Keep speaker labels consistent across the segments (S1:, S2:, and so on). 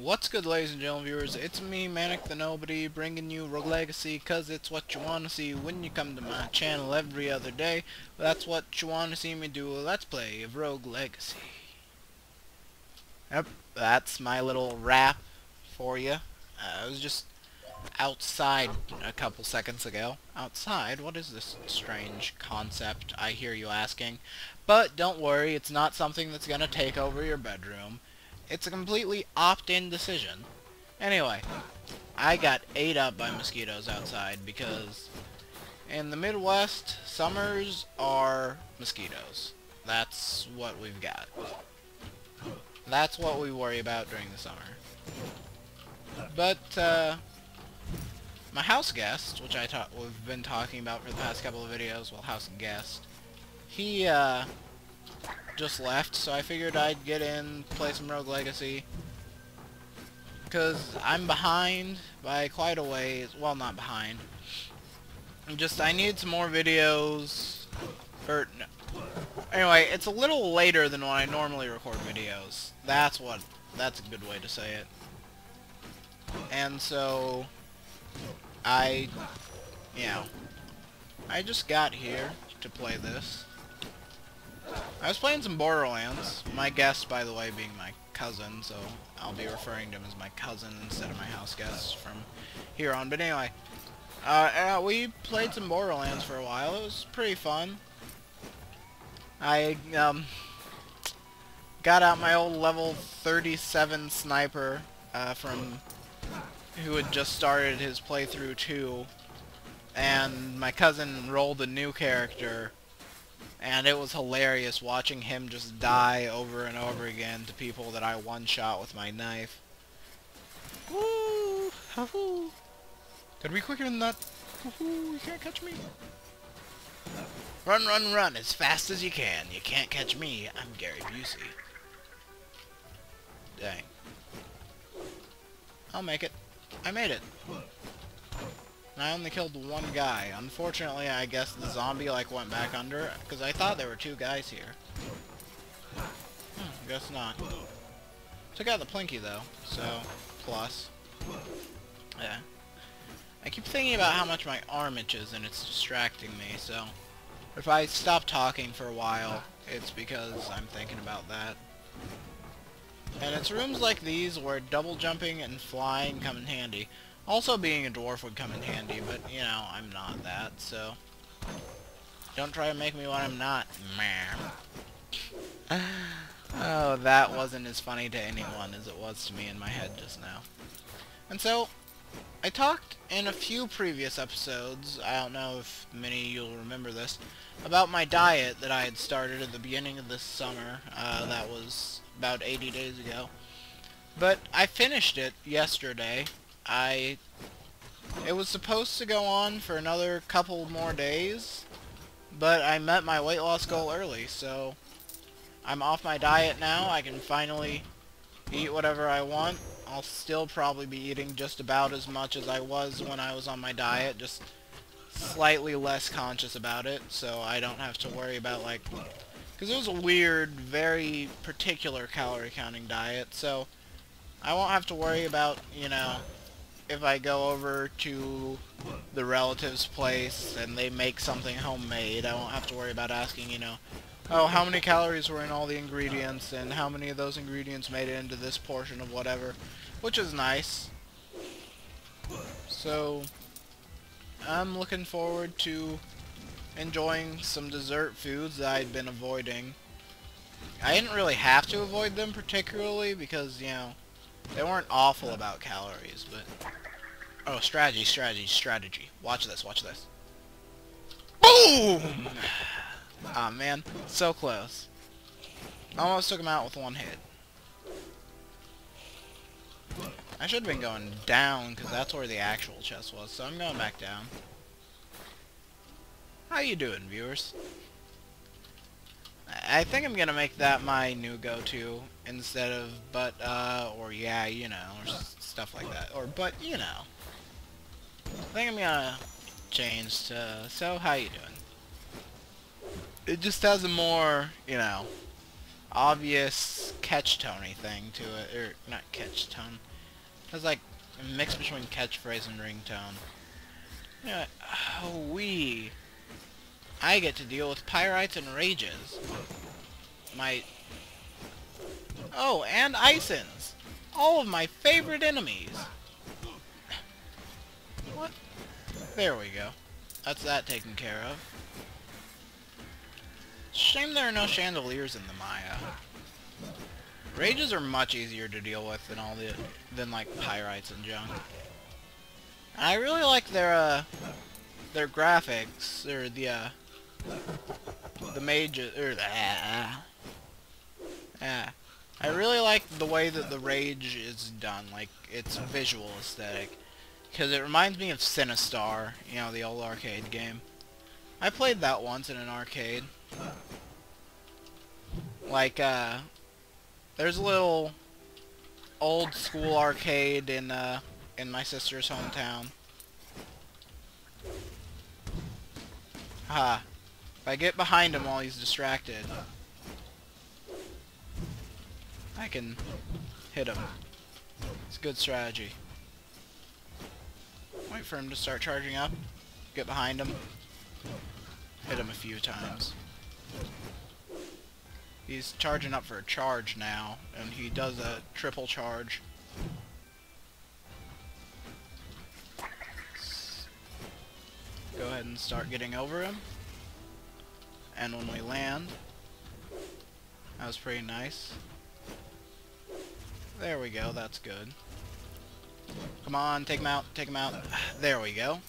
S1: What's good ladies and gentlemen viewers, it's me, Manic the Nobody, bringing you Rogue Legacy, cause it's what you wanna see when you come to my channel every other day. That's what you wanna see me do a Let's Play of Rogue Legacy. Yep, that's my little rap for you. Uh, I was just outside a couple seconds ago. Outside? What is this strange concept, I hear you asking? But don't worry, it's not something that's gonna take over your bedroom. It's a completely opt-in decision. Anyway, I got ate up by mosquitoes outside because in the Midwest, summers are mosquitoes. That's what we've got. That's what we worry about during the summer. But, uh, my house guest, which I thought we've been talking about for the past couple of videos, well, house guest, he, uh, just left, so I figured I'd get in, play some Rogue Legacy. Because I'm behind by quite a ways. Well, not behind. Just, I need some more videos. Or, no. Anyway, it's a little later than when I normally record videos. That's what, that's a good way to say it. And so, I, you know, I just got here to play this. I was playing some Borderlands. My guest, by the way, being my cousin, so I'll be referring to him as my cousin instead of my house guest from here on. But anyway, uh, we played some Borderlands for a while. It was pretty fun. I um, got out my old level 37 sniper uh, from who had just started his playthrough too, and my cousin rolled a new character and it was hilarious watching him just die over and over again to people that I one-shot with my knife. Woo! Hoo! Gotta be quicker than that. Woohoo! You can't catch me. Run, run, run as fast as you can. You can't catch me. I'm Gary Busey. Dang. I'll make it. I made it. I only killed one guy. Unfortunately, I guess the zombie like went back under, because I thought there were two guys here. Hmm, guess not. Took out the Plinky though, so plus. Yeah. I keep thinking about how much my arm itches and it's distracting me, so if I stop talking for a while, it's because I'm thinking about that. And it's rooms like these where double jumping and flying come in handy. Also, being a dwarf would come in handy, but, you know, I'm not that, so... Don't try to make me what I'm not, man. oh, that wasn't as funny to anyone as it was to me in my head just now. And so, I talked in a few previous episodes, I don't know if many of you'll remember this, about my diet that I had started at the beginning of this summer. Uh, that was about 80 days ago. But I finished it yesterday, I... It was supposed to go on for another couple more days, but I met my weight loss goal early, so I'm off my diet now. I can finally eat whatever I want. I'll still probably be eating just about as much as I was when I was on my diet, just slightly less conscious about it, so I don't have to worry about, like... Because it was a weird, very particular calorie counting diet, so I won't have to worry about, you know, if I go over to the relative's place and they make something homemade, I won't have to worry about asking, you know, oh, how many calories were in all the ingredients and how many of those ingredients made it into this portion of whatever, which is nice. So, I'm looking forward to enjoying some dessert foods that I'd been avoiding. I didn't really have to avoid them particularly because, you know, they weren't awful about calories, but... Oh, strategy, strategy, strategy. Watch this, watch this. Boom! Ah, oh, man. So close. Almost took him out with one hit. I should have been going down, because that's where the actual chest was, so I'm going back down. How you doing, viewers? I think I'm gonna make that my new go-to instead of but uh or yeah you know or stuff like that or but you know. I think I'm gonna change to so how you doing? It just has a more you know obvious catch tony thing to it, or not catch tone. It's like a mix between catchphrase and ringtone. Yeah, oh we. I get to deal with pyrites and rages. My. Oh, and Isons. All of my favorite enemies. What? There we go. That's that taken care of. Shame there are no chandeliers in the Maya. Rages are much easier to deal with than all the than like pyrites and junk. I really like their uh their graphics or the uh the mages or ah, ah. I really like the way that the rage is done, like its visual aesthetic. Because it reminds me of Sinistar, you know, the old arcade game. I played that once in an arcade. Like, uh, there's a little old school arcade in, uh, in my sister's hometown. Ha. If I get behind him while he's distracted, I can hit him. It's a good strategy. Wait for him to start charging up. Get behind him. Hit him a few times. He's charging up for a charge now, and he does a triple charge. Go ahead and start getting over him. And when we land, that was pretty nice. There we go, that's good. Come on, take him out, take him out. There we go.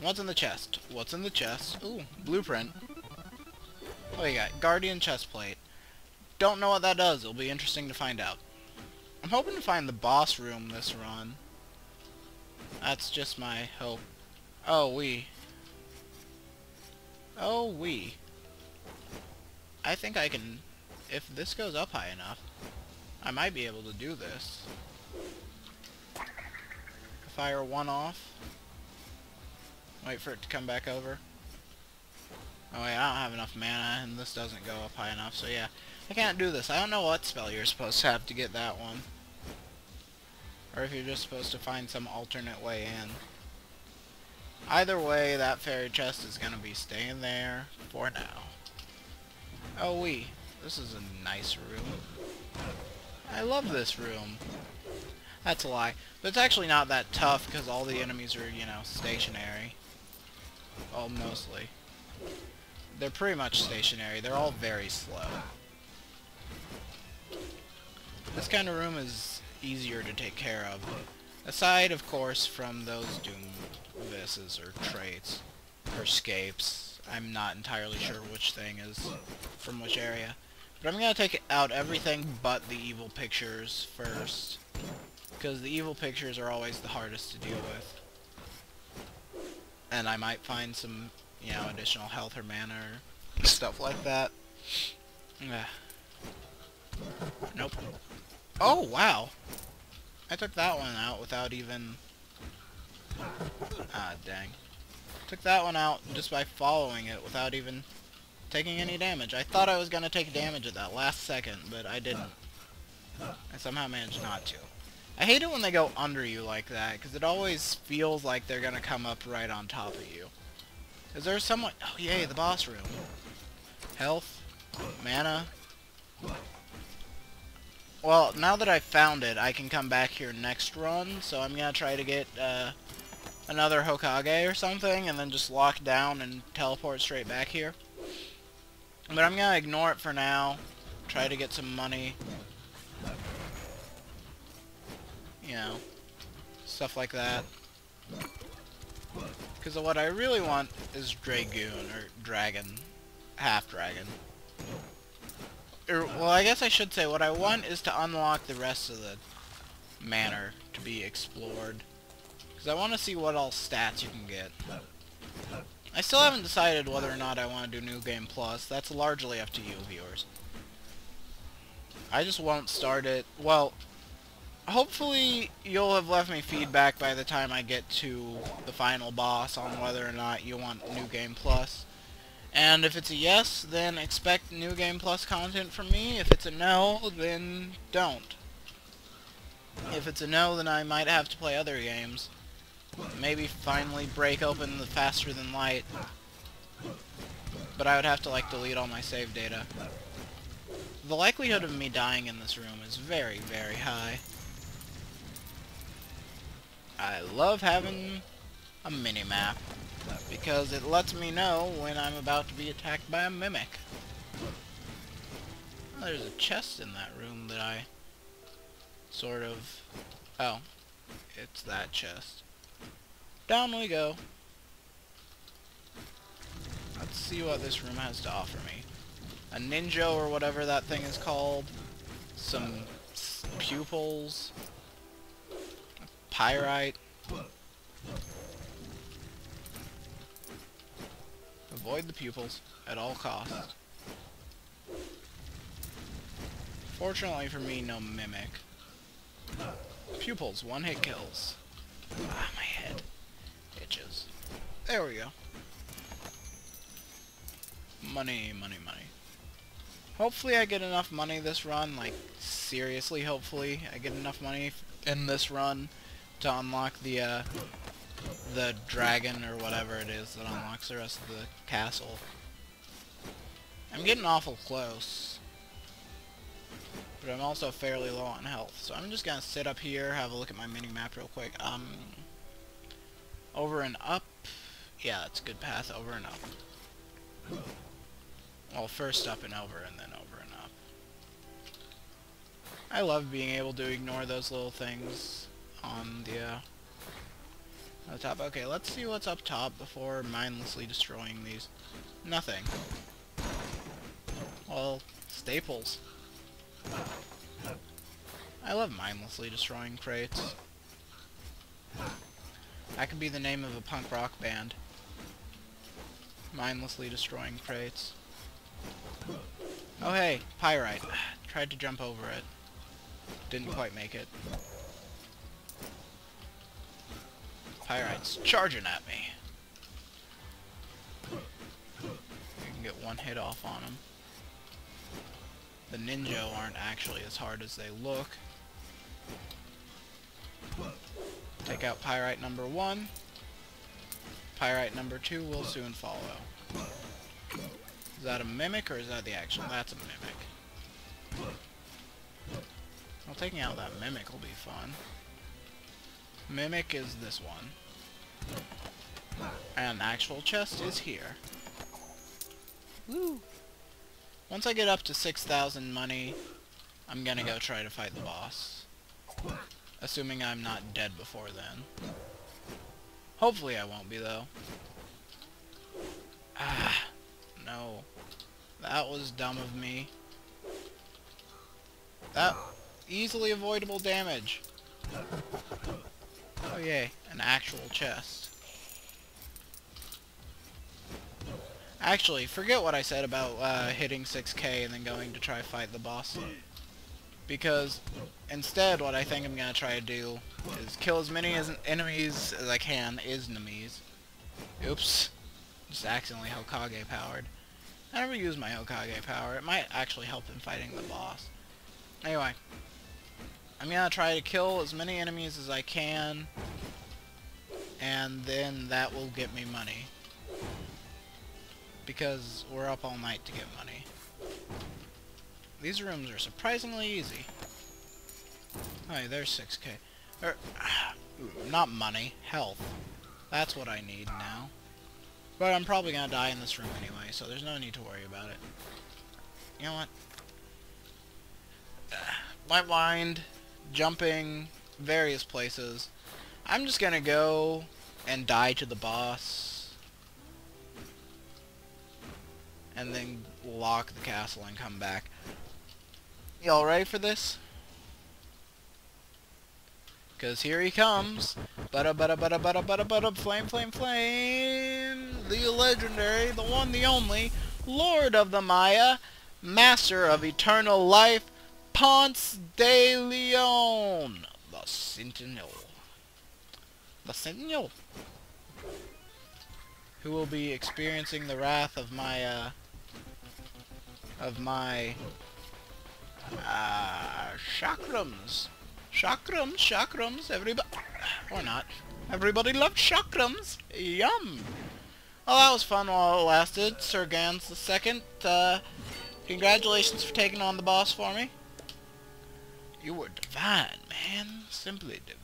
S1: What's in the chest? What's in the chest? Ooh, blueprint. What do you got? Guardian chest plate. Don't know what that does. It'll be interesting to find out. I'm hoping to find the boss room this run. That's just my hope. Oh, we. Oh, we. I think I can... If this goes up high enough, I might be able to do this. Fire one off. Wait for it to come back over. Oh wait, I don't have enough mana, and this doesn't go up high enough, so yeah. I can't do this. I don't know what spell you're supposed to have to get that one. Or if you're just supposed to find some alternate way in. Either way, that fairy chest is going to be staying there for now. Oh, we. This is a nice room. I love this room. That's a lie. But it's actually not that tough because all the enemies are, you know, stationary. Well, mostly. They're pretty much stationary. They're all very slow. This kind of room is easier to take care of. Aside, of course, from those Doom Visses or traits or scapes. I'm not entirely sure which thing is from which area. But I'm to take out everything but the evil pictures first. Because the evil pictures are always the hardest to deal with. And I might find some, you know, additional health or mana or stuff like that. Yeah. Nope. Oh, wow. I took that one out without even... Ah, dang. Took that one out just by following it without even taking any damage. I thought I was going to take damage at that last second, but I didn't. I somehow managed not to. I hate it when they go under you like that, because it always feels like they're going to come up right on top of you. Is there someone... Oh, yay, the boss room. Health. Mana. Well, now that I've found it, I can come back here next run, so I'm going to try to get uh, another Hokage or something, and then just lock down and teleport straight back here. But I'm to ignore it for now, try to get some money, you know, stuff like that. Because what I really want is Dragoon, or Dragon, Half-Dragon. Or, er, well, I guess I should say, what I want is to unlock the rest of the manor to be explored. Because I want to see what all stats you can get. I still haven't decided whether or not I want to do New Game Plus. That's largely up to you, viewers. I just won't start it. Well, hopefully you'll have left me feedback by the time I get to the final boss on whether or not you want New Game Plus. And if it's a yes, then expect New Game Plus content from me. If it's a no, then don't. If it's a no, then I might have to play other games. Maybe finally break open the Faster Than Light. But I would have to, like, delete all my save data. The likelihood of me dying in this room is very, very high. I love having a mini-map because it lets me know when I'm about to be attacked by a mimic. there's a chest in that room that I sort of... Oh, it's that chest. Down we go. Let's see what this room has to offer me. A ninja or whatever that thing is called. Some pupils. Pyrite. Avoid the pupils at all costs. Fortunately for me, no mimic. Pupils, one hit kills. Ah, head itches. There we go. Money, money, money. Hopefully I get enough money this run, like, seriously, hopefully I get enough money in this run to unlock the, uh, the dragon or whatever it is that unlocks the rest of the castle. I'm getting awful close. But I'm also fairly low on health. So I'm just gonna sit up here, have a look at my mini-map real quick. Um, over and up. Yeah, it's a good path, over and up. Well, first up and over, and then over and up. I love being able to ignore those little things on the, uh, on the top. Okay, let's see what's up top before mindlessly destroying these. Nothing. Well, staples. I love mindlessly destroying crates. That could be the name of a punk rock band. Mindlessly destroying crates. Oh hey, Pyrite. Tried to jump over it. Didn't quite make it. Pyrite's charging at me. You can get one hit off on him. The ninja aren't actually as hard as they look. Take out Pyrite number one. Pyrite number two will soon follow. Is that a mimic or is that the actual? That's a mimic. Well, taking out that mimic will be fun. Mimic is this one. And actual chest is here. Woo! Once I get up to 6,000 money, I'm gonna go try to fight the boss. Assuming I'm not dead before then. Hopefully I won't be, though. Ah, no. That was dumb of me. That easily avoidable damage. Oh yay, an actual chest. Actually, forget what I said about uh, hitting 6k and then going to try fight the boss. Because instead, what I think I'm going to try to do is kill as many as enemies as I can, is enemies. Oops. Just accidentally Hokage powered. I never use my Hokage power. It might actually help in fighting the boss. Anyway. I'm going to try to kill as many enemies as I can. And then that will get me money because we're up all night to get money. These rooms are surprisingly easy. Hey, there's 6k. Er, not money, health. That's what I need now. But I'm probably gonna die in this room anyway, so there's no need to worry about it. You know what? My mind, jumping various places. I'm just gonna go and die to the boss and then lock the castle and come back. Y'all ready for this? Cause here he comes. Bada bada bada bada bada bada flame flame flame the legendary, the one, the only, Lord of the Maya, Master of Eternal Life, Ponce de Leon, the Sentinel. The Sentinel. who will be experiencing the wrath of my, uh, of my, uh, chakrams. Chakrams, chakrams, everybody, or not. Everybody loved chakrams. Yum. Well, that was fun while it lasted. Sir Gans the second. Uh, congratulations for taking on the boss for me. You were divine, man. Simply divine.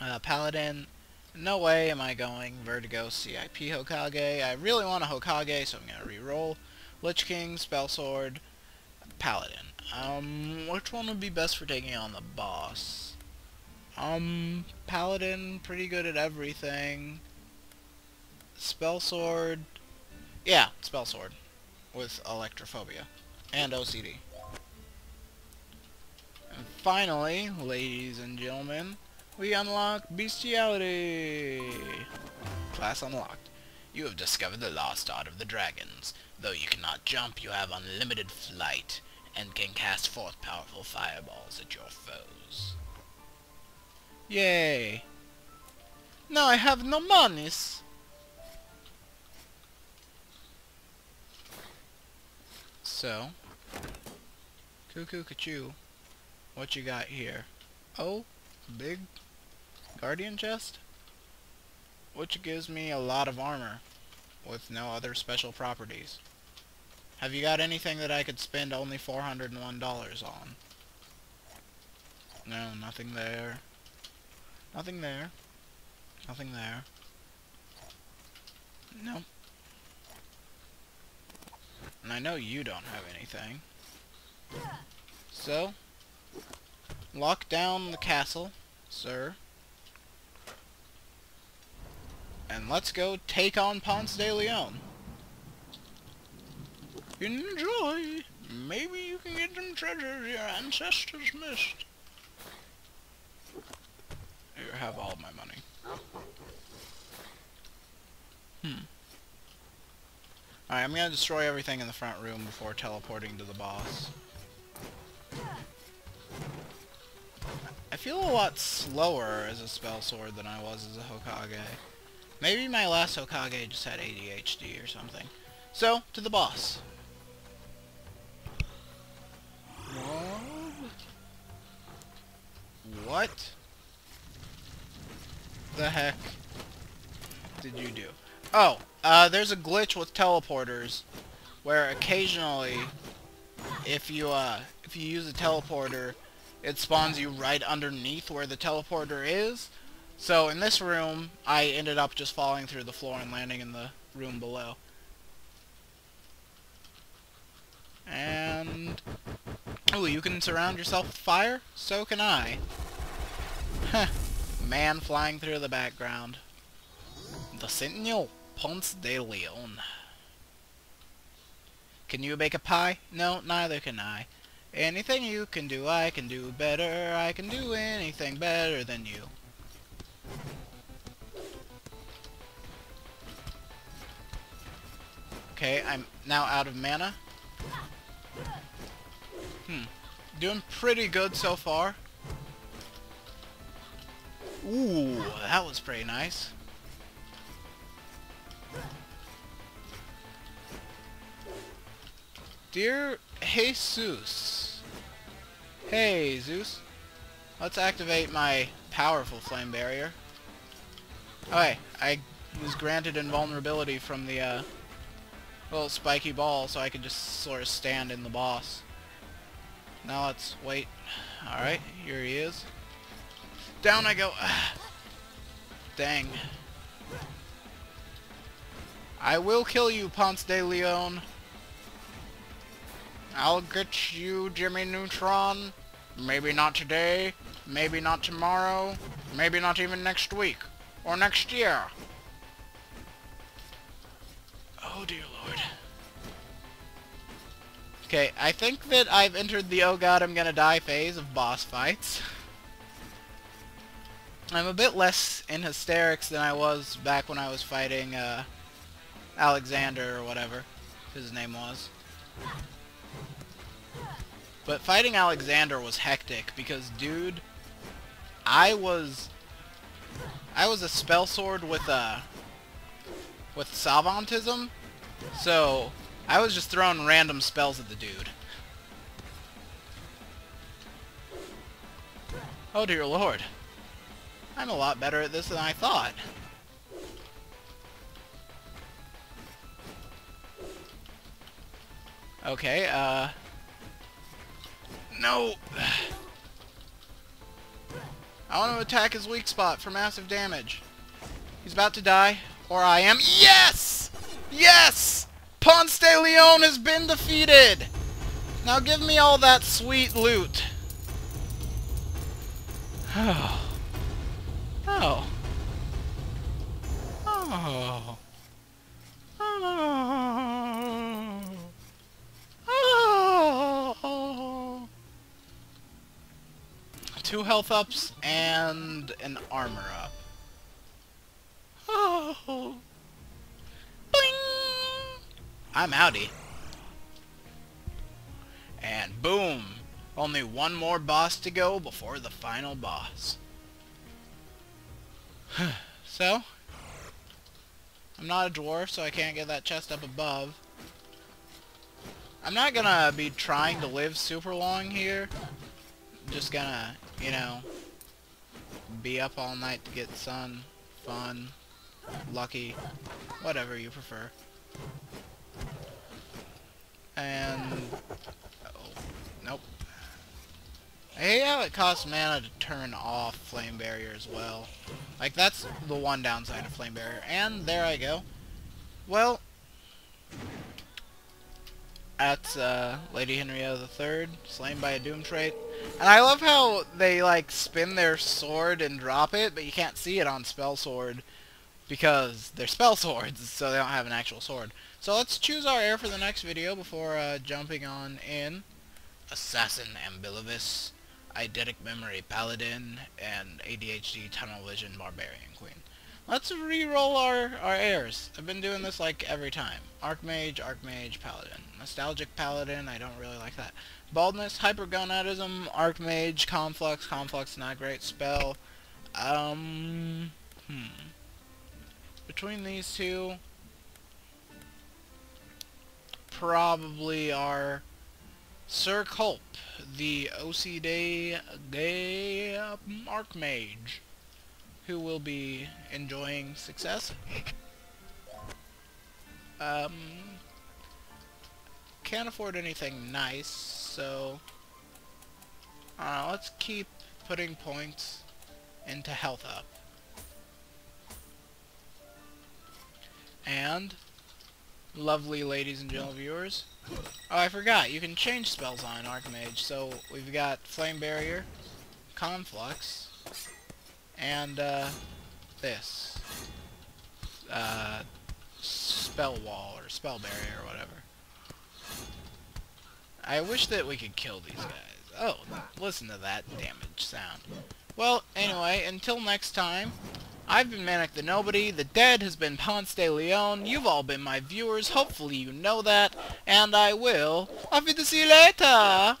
S1: Uh, Paladin. No way am I going Vertigo CIP Hokage. I really want a Hokage, so I'm going to re-roll. Lich King, Spell Sword, Paladin. Um, which one would be best for taking on the boss? Um, Paladin, pretty good at everything. Spell Sword... Yeah, Spell Sword. With Electrophobia. And OCD. And finally, ladies and gentlemen, we unlock Bestiality! Class unlocked. You have discovered the lost art of the dragons. Though you cannot jump, you have unlimited flight, and can cast forth powerful fireballs at your foes. Yay! Now I have no monies! So, Cuckoo Cachoo, what you got here? Oh, big guardian chest? Which gives me a lot of armor, with no other special properties. Have you got anything that I could spend only $401 on? No, nothing there. Nothing there. Nothing there. No. And I know you don't have anything. So, lock down the castle, sir. And let's go take on Ponce de Leon. Enjoy! Maybe you can get some treasures your ancestors missed. Here, have all my money. Hmm. Alright, I'm gonna destroy everything in the front room before teleporting to the boss. I feel a lot slower as a spell sword than I was as a Hokage. Maybe my last Hokage just had ADHD or something. So, to the boss. What the heck did you do? Oh, uh, there's a glitch with teleporters where occasionally if you uh if you use a teleporter it spawns you right underneath where the teleporter is. So in this room I ended up just falling through the floor and landing in the room below. And Ooh, you can surround yourself with fire? So can I. Huh. Man flying through the background. The Sentinel Ponce de Leon. Can you bake a pie? No, neither can I. Anything you can do, I can do better. I can do anything better than you. Okay, I'm now out of mana. Doing pretty good so far. Ooh, that was pretty nice. Dear Jesus. Hey, Zeus. Let's activate my powerful flame barrier. Okay, I was granted invulnerability from the uh, little spiky ball so I could just sort of stand in the boss. Now let's wait. Alright, here he is. Down I go. Dang. I will kill you, Ponce de Leon. I'll get you, Jimmy Neutron. Maybe not today, maybe not tomorrow, maybe not even next week, or next year. Oh dear lord. Okay, I think that I've entered the oh god I'm gonna die phase of boss fights. I'm a bit less in hysterics than I was back when I was fighting uh, Alexander or whatever his name was. But fighting Alexander was hectic because, dude, I was I was a spell sword with a with Savantism, so I was just throwing random spells at the dude. Oh dear lord. I'm a lot better at this than I thought. Okay, uh... No! I want to attack his weak spot for massive damage. He's about to die, or I am. Yes! Yes! Ponce de Leon has been defeated! Now give me all that sweet loot. Oh. Oh. Oh. Oh. Oh. Two health ups and an armor up. Oh. Bling! I'm outie. And boom! Only one more boss to go before the final boss. so, I'm not a dwarf, so I can't get that chest up above. I'm not gonna be trying to live super long here. I'm just gonna, you know, be up all night to get sun, fun, lucky, whatever you prefer. And... Oh Nope. I hate how it costs mana to turn off Flame Barrier as well. Like, that's the one downside of Flame Barrier. And there I go. Well, that's uh, Lady Henrietta III, slain by a Doom Trait. And I love how they, like, spin their sword and drop it, but you can't see it on Spell Sword because they're spell swords, so they don't have an actual sword. So let's choose our heir for the next video before uh, jumping on in. Assassin Ambilevous, Eidetic Memory Paladin, and ADHD Tunnel Vision Barbarian Queen. Let's re-roll our, our heirs. I've been doing this like every time. Archmage, Archmage, Paladin. Nostalgic Paladin, I don't really like that. Baldness, Hypergonadism, Archmage, Conflux, Conflux not great spell. Um, hmm between these two, probably are Sir Culp, the OC Gay Archmage, who will be enjoying success. Um, can't afford anything nice, so uh, let's keep putting points into health up. And, lovely ladies and gentle viewers, oh, I forgot, you can change spells on Archmage. So, we've got Flame Barrier, Conflux, and, uh, this. Uh, Spell Wall, or Spell Barrier, or whatever. I wish that we could kill these guys. Oh, listen to that damage sound. Well, anyway, until next time, I've been Manic the Nobody, the dead has been Ponce de Leon, you've all been my viewers, hopefully you know that, and I will. I'll see you later!